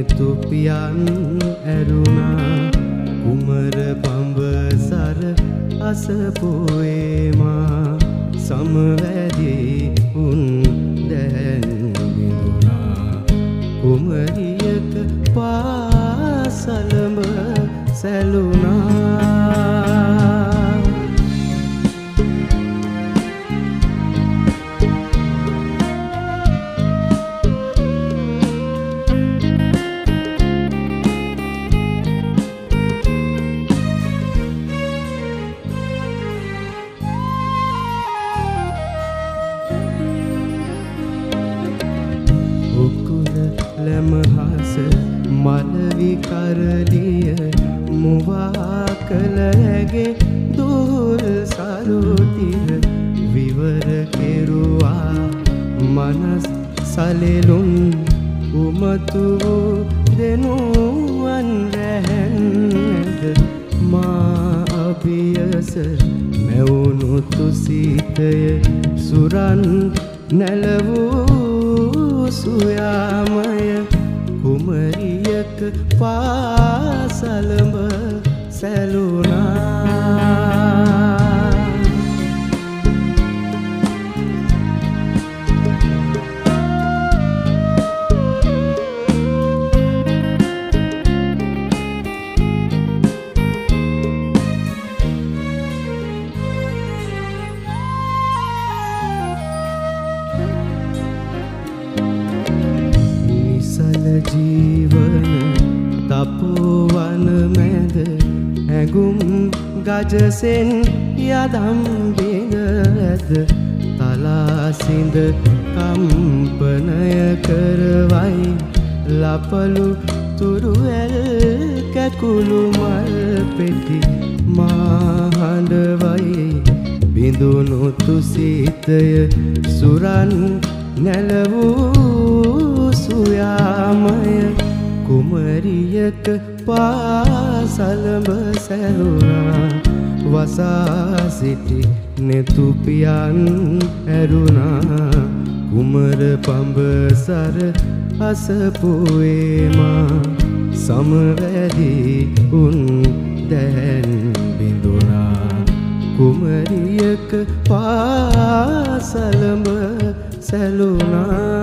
නෙතුපියන් ඇරුණා. කුමර පඹසර අසපුේමා සමවැදී උන් දැන් බිඳුනා කුමරියක පාසලම සැලුනා ලැමහස මලවි කරලිය මුවා කළඇගේ දුල් සරුතිර විවර කෙරුවා මනස් සලෙලුම් උමතු දෙනුවන් රැහැන්නද? මා අභියස මැවුණුතු සීතය සුරන් නැලවූ පාසලඹ සැලුනා ජීවන ගජසෙන් යදම් බිඳ තලාසිඳ කම්පනය කරවයි. ලපලු තුරුවැල් කැකුළු මල් පෙටි මාහඬවයි. බිඳුණු තුසිතය සුරන් නැලවූ සුයාමය. කුමරියක පාසලඹ සැලුනා. වසා සිටි නෙතුපියන් ඇරුණා. කුමර පඹසර අසපුේමා සමවැදී උන් දැන් බිඳුනා කුමරියක පාසලඹ සැලුනා